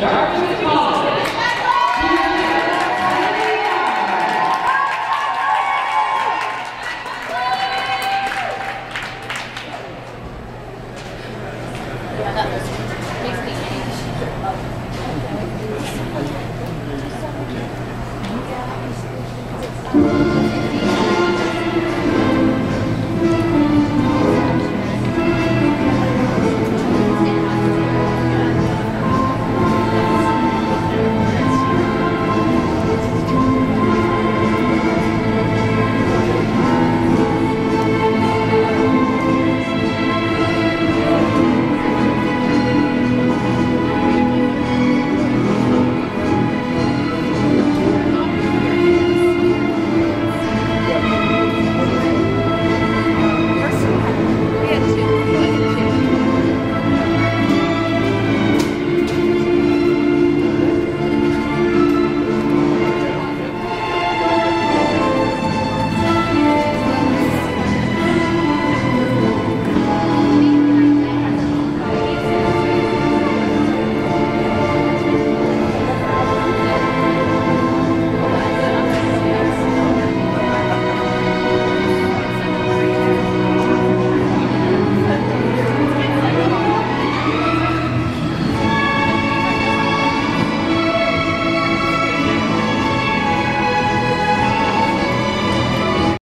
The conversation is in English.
darkness